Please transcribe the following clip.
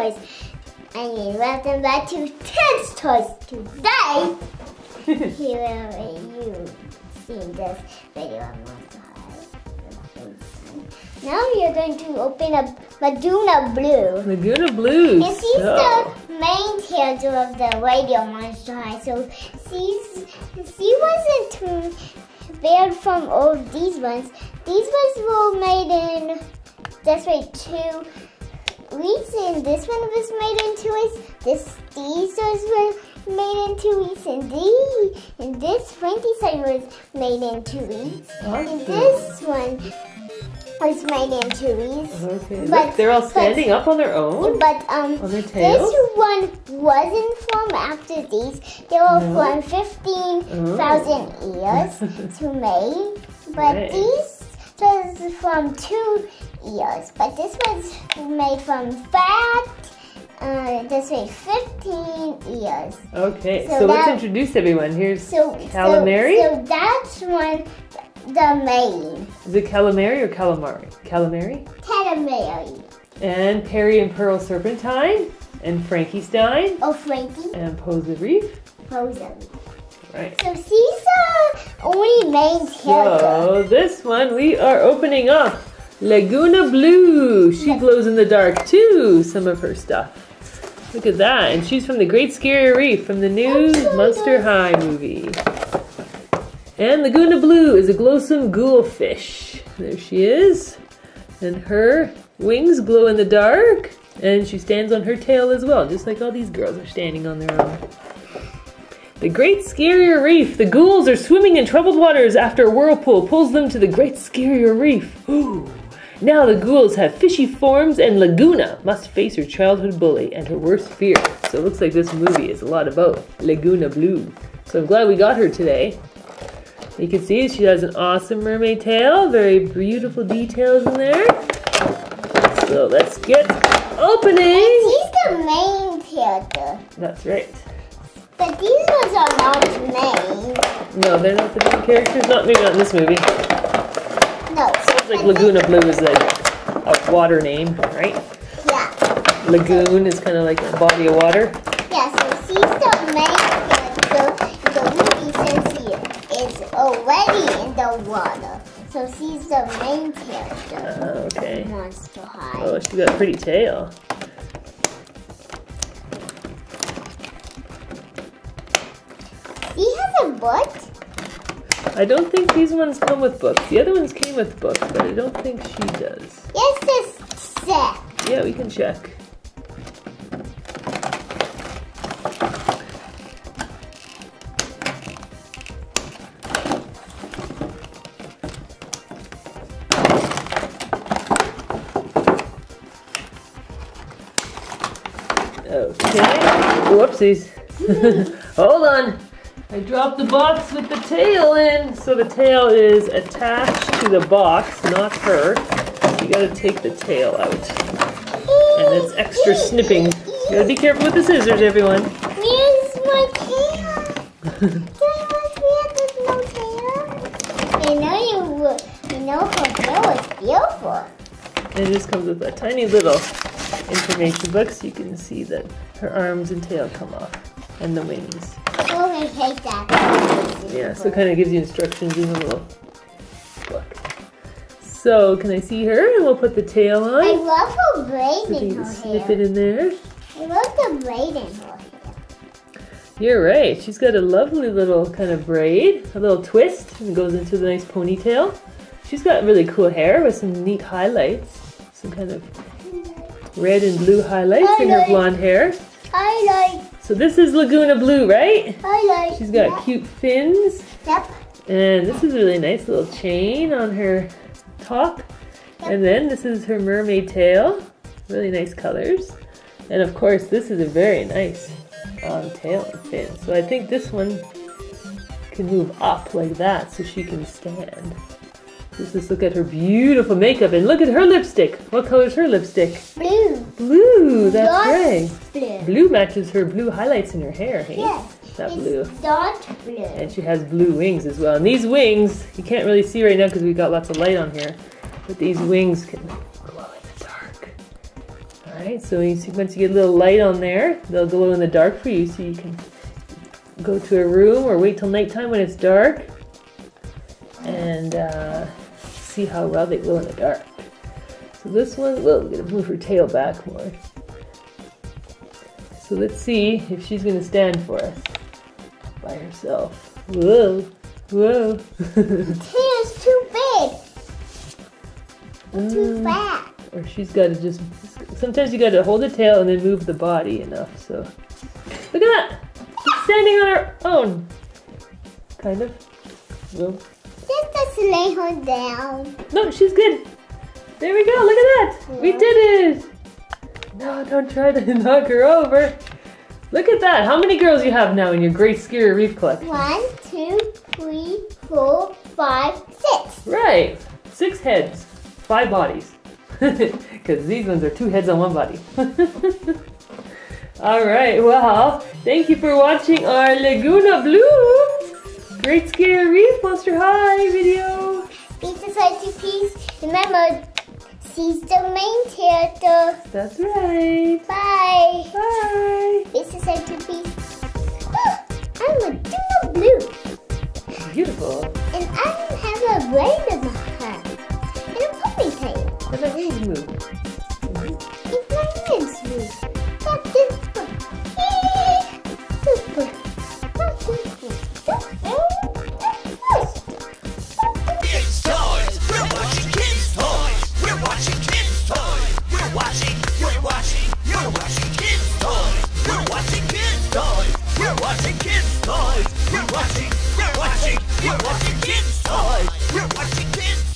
Toys. And welcome back to Ted's Toys. Today, here are you seen this video on now we are going to open a Lagoona Blue. Lagoona Blue. And she's so. the main character of the Radio Monster High. So she's, she wasn't banned from all of these ones. These ones were made in Desperate 2 wreaths this one was made into wreaths. This, these ones were made into wreaths and these. And this pointy side was made into wreaths. Okay. And this one was made into wreaths. Okay. But, Look, they're all standing but, up on their own? But um, on their tails? this one wasn't formed after these. They were no. formed 15,000 years to make. But right. these was from two years. But this was made from fat. Uh, this way, fifteen years. Okay, So so, let's introduce everyone. Here's So Calamari? So, so that's one, the main is it calamari or calamari? Calamari. calamari And Peri and Pearl Serpentine. And Frankie Stein. of Frankie And Posea Reef. Frozen. Right. So she's the only main character. So this one we are opening up. Lagoona Blue. She glows in the dark too. Some of her stuff. Look at that. And she's from the Great Scary Reef from the new. Monster High movie. And Lagoona Blue is a glowsome ghoul fish. There she is. And her wings glow in the dark. And she stands on her tail as well, just like all these girls are standing on their own. The Great Scarrier Reef. The ghouls are swimming in troubled waters after a whirlpool pulls them to the Great Scarrier Reef. Ooh. Now the ghouls have fishy forms, and Lagoona must face her childhood bully and her worst fear. So it looks like this movie is a lot about Lagoona Blue. So I'm glad we got her today. You can see she has an awesome mermaid tail, very beautiful details in there. So let's get opening. She's the main character. That's right. But these ones are not main. No, they're not the main characters. Not maybe not in this movie. Like Lagoona Blue is a, a water name, right? Yeah. Lagoon is kind of like a body of water. Yeah, so she's the main character the movie since she is already in the water. So she's the main character. Uh, okay. Monster High. Oh, she's got a pretty tail. She has a butt. I don't think these ones come with books. The other ones came with books, but I don't think she does. Yes, this set. Yeah, we can check. Okay. Whoopsies. Hold on. I dropped the box with the tail in. So the tail is attached to the box, not her. You gotta take the tail out. And it's extra snipping. You gotta be careful with the scissors, everyone. Where's my tail? Do I want to have no tail? I know you would. You know her tail is beautiful. And it just comes with a tiny little information book so you can see that her arms and tail come off. And the wings. That. Yeah, so it kind of gives you instructions in the little book. So, can I see her? And we'll put the tail on. I love her braid in her snip hair. it in there. I love the braid in her hair. You're right. She's got a lovely little kind of braid, a little twist, and goes into the nice ponytail. She's got really cool hair with some neat highlights, some kind of red and blue highlights in her blonde hair. I like. So this is Lagoona Blue, right? I like. She's got that. cute fins, Yep. and this is a really nice little chain on her top. And then this is her mermaid tail, really nice colors. And of course, this is a very nice um, tail and fin. So I think this one can move up like that so she can stand. Let's just look at her beautiful makeup and look at her lipstick. What color is her lipstick? Blue. Blue, that's Dark right. Blue. Blue matches her blue highlights in her hair, hey? Yes. That it's blue. Dark blue. And she has blue wings as well. And these wings, you can't really see right now because we've got lots of light on here, but these wings can glow in the dark. Alright, so you see, once you get a little light on there, they'll glow in the dark for you so you can go to a room or wait till nighttime when it's dark and uh, see how well they glow in the dark. So this one, well, we're gonna move her tail back more. So let's see if she's gonna stand for us by herself. Whoa, whoa. Tail's too big. Too Mm, fat. or she's got to just. Sometimes you got to hold the tail and then move the body enough. So look at that, She's standing on her own. Kind of. Well, Just just lay her down. no, she's good. There we go. Look at that. We did it. No, don't try to knock her over. Look at that. How many girls you have now in your Great Scary Reef collection? One, two, three, four, five, six. Right. Six heads, five bodies. Because these ones are two heads on one body. All right. Well, thank you for watching our Lagoona Blue Great Scary Reef Monster High video. Be society piece. Remember, she's the main character. That's right. Bye. Bye. Be society piece. Oh, I'm a Duna blue, Beautiful. and I have a braid Toys. You're watching, we're watching, we're watching Kids Toyz. We're watching Kids